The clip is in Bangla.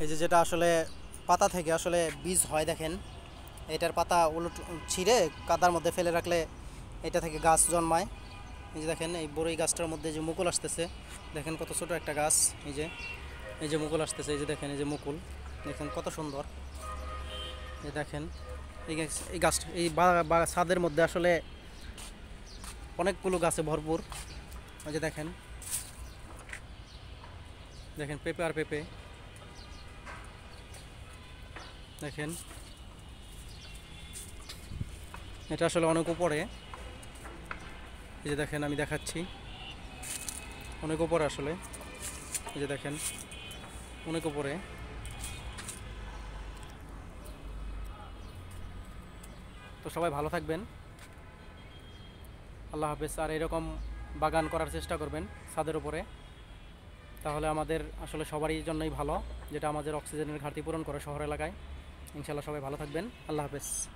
এই যে যেটা আসলে পাতা থেকে আসলে বীজ হয় দেখেন, এটার পাতা উলট ছিঁড়ে কাদার মধ্যে ফেলে রাখলে এটা থেকে গাছ জন্মায়। এই যে দেখেন, এই বড়ই গাছটার মধ্যে যে মুকুল আসতেছে, দেখেন কত ছোট একটা গাছ, এই যে এই যে মুকুল আসতেছে, এই যে দেখেন, এই যে মুকুল, দেখেন কত সুন্দর। এই দেখেন, এই গাছ- এই গাছটা এই ছাদের মধ্যে আসলে অনেকগুলো গাছে ভরপুর। ওই যে দেখেন দেখেন পেঁপে আর পেঁপে। দেখেন। এটা আসলে অনেক উপরে। এই যে দেখেন, আমি দেখাচ্ছি। অনেক উপরে আসলে। এই যে দেখেন, অনেক উপরে। তো সবাই ভালো থাকবেন। আল্লাহ হাফেজ। আর এরকম বাগান করার চেষ্টা করবেন ছাদের উপরে। তাহলে আমাদের আসলে সবারই জন্যই ভালো, যেটা আমাদের অক্সিজেনের ঘাটতি পূরণ করে শহর এলাকায়। ইনশাল্লাহ সবাই ভালো থাকবেন। আল্লাহ হাফেজ।